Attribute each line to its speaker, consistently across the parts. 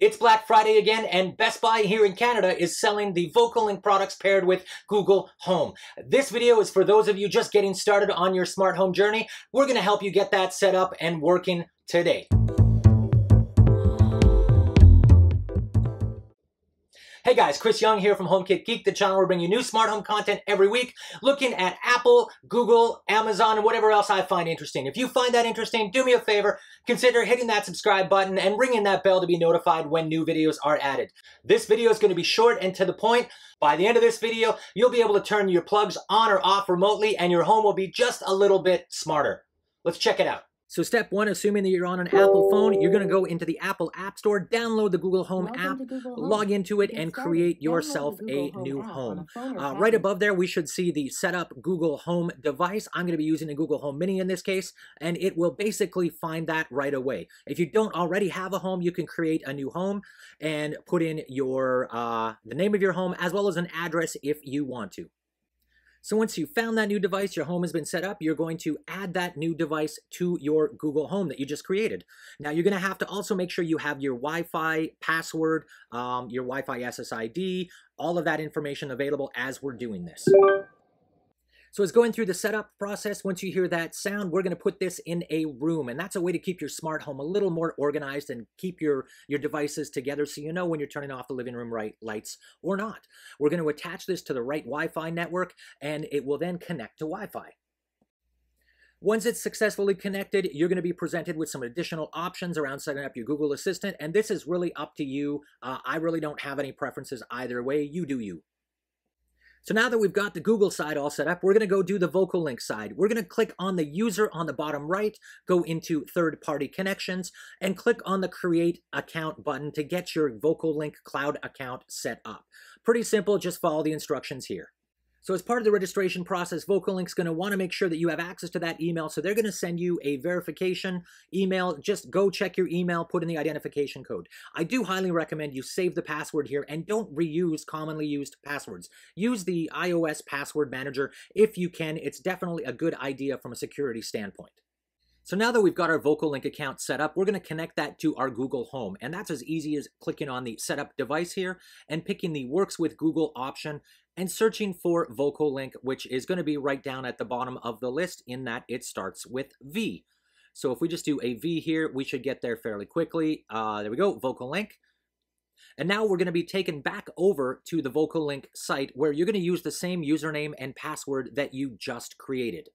Speaker 1: It's Black Friday again, and Best Buy here in Canada is selling the Vocolinc products paired with Google Home. This video is for those of you just getting started on your smart home journey. We're going to help you get that set up and working today. Hey guys, Chris Young here from HomeKit Geek, the channel where we bring you new smart home content every week, looking at Apple, Google, Amazon, and whatever else I find interesting. If you find that interesting, do me a favor, consider hitting that subscribe button and ringing that bell to be notified when new videos are added. This video is going to be short and to the point. By the end of this video, you'll be able to turn your plugs on or off remotely, and your home will be just a little bit smarter. Let's check it out. So step one, assuming that you're on an Apple phone, you're going to go into the Apple App Store, download the Google Home app, Google Home. log into it, and create yourself a new home. Uh, right above there, we should see the setup Google Home device. I'm going to be using a Google Home Mini in this case, and it will basically find that right away. If you don't already have a home, you can create a new home and put in your uh, the name of your home as well as an address if you want to. So once you've found that new device, your home has been set up, you're going to add that new device to your Google Home that you just created. Now you're going to have to also make sure you have your Wi-Fi password, um, your Wi-Fi SSID, all of that information available as we're doing this. So as going through the setup process, once you hear that sound, we're going to put this in a room. And that's a way to keep your smart home a little more organized and keep your, your devices together so you know when you're turning off the living room right lights or not. We're going to attach this to the right Wi-Fi network and it will then connect to Wi-Fi. Once it's successfully connected, you're going to be presented with some additional options around setting up your Google Assistant, and this is really up to you. Uh, I really don't have any preferences either way. You do you. So now that we've got the Google side all set up, we're going to go do the Vocolinc side. We're going to click on the user on the bottom right, go into third-party connections, and click on the Create Account button to get your Vocolinc cloud account set up. Pretty simple, just follow the instructions here. So as part of the registration process, Vocolinc's going to want to make sure that you have access to that email. So they're going to send you a verification email. Just go check your email, put in the identification code. I do highly recommend you save the password here and don't reuse commonly used passwords. Use the iOS password manager if you can. It's definitely a good idea from a security standpoint. So now that we've got our Vocolinc account set up, we're going to connect that to our Google Home. And that's as easy as clicking on the setup device here and picking the works with Google option and searching for Vocolinc, which is going to be right down at the bottom of the list in that it starts with V. So if we just do a V here, we should get there fairly quickly. Uh, there we go, Vocolinc. And now we're going to be taken back over to the Vocolinc site where you're going to use the same username and password that you just created.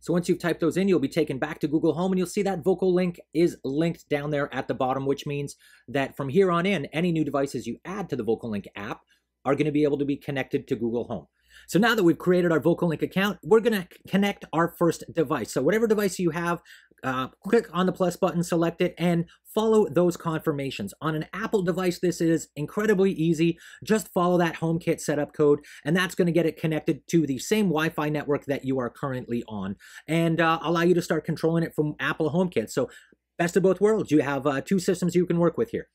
Speaker 1: So once you've typed those in, you'll be taken back to Google Home and you'll see that Vocolinc is linked down there at the bottom, which means that from here on in, any new devices you add to the Vocolinc app are going to be able to be connected to Google Home. So now that we've created our Vocolinc account, we're going to connect our first device. So whatever device you have, uh, click on the plus button, select it, and follow those confirmations. On an Apple device, this is incredibly easy. Just follow that HomeKit setup code, and that's going to get it connected to the same Wi-Fi network that you are currently on, and uh, allow you to start controlling it from Apple HomeKit. So best of both worlds. You have uh, two systems you can work with here.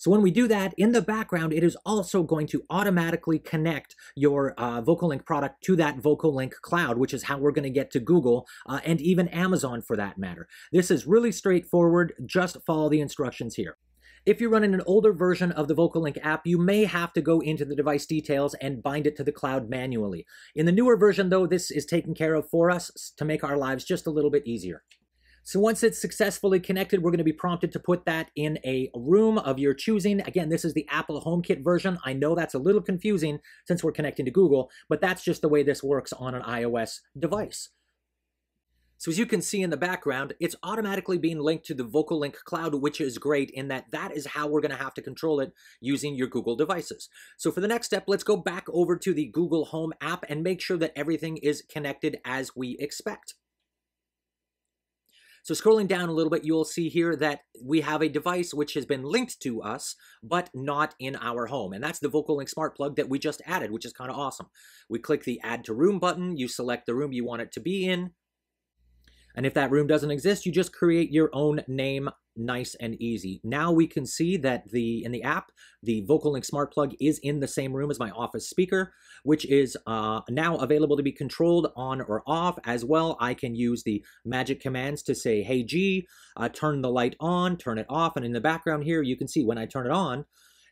Speaker 1: So when we do that, in the background, it is also going to automatically connect your uh, Vocolinc product to that Vocolinc cloud, which is how we're going to get to Google uh, and even Amazon for that matter. This is really straightforward. Just follow the instructions here. If you're running an older version of the Vocolinc app, you may have to go into the device details and bind it to the cloud manually. In the newer version, though, this is taken care of for us to make our lives just a little bit easier. So once it's successfully connected, we're going to be prompted to put that in a room of your choosing. Again, this is the Apple HomeKit version. I know that's a little confusing since we're connecting to Google, but that's just the way this works on an iOS device. So as you can see in the background, it's automatically being linked to the Vocolinc cloud, which is great in that that is how we're going to have to control it using your Google devices. So for the next step, let's go back over to the Google Home app and make sure that everything is connected as we expect. So scrolling down a little bit, you'll see here that we have a device which has been linked to us, but not in our home. And that's the Vocolinc Smart Plug that we just added, which is kind of awesome. We click the Add to Room button, you select the room you want it to be in, and if that room doesn't exist, you just create your own name nice and easy. Now we can see that the in the app, the Vocolinc smart plug is in the same room as my office speaker, which is uh, now available to be controlled on or off. As well, I can use the magic commands to say, hey G, uh, turn the light on, turn it off, and in the background here, you can see when I turn it on,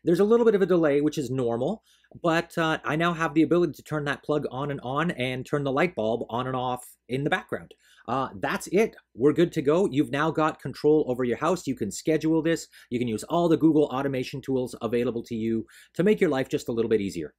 Speaker 1: there's a little bit of a delay, which is normal, but uh, I now have the ability to turn that plug on and on and turn the light bulb on and off in the background. Uh, that's it. We're good to go. You've now got control over your house. You can schedule this. You can use all the Google automation tools available to you to make your life just a little bit easier.